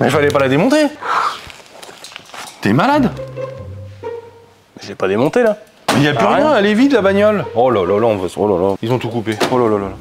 Mais il fallait pas la démonter. T'es malade J'ai pas démonté là. Il y a plus ah, rien, rien. elle est vide la bagnole. Oh là là là, on va Oh là là. Ils ont tout coupé. Oh là là là. là.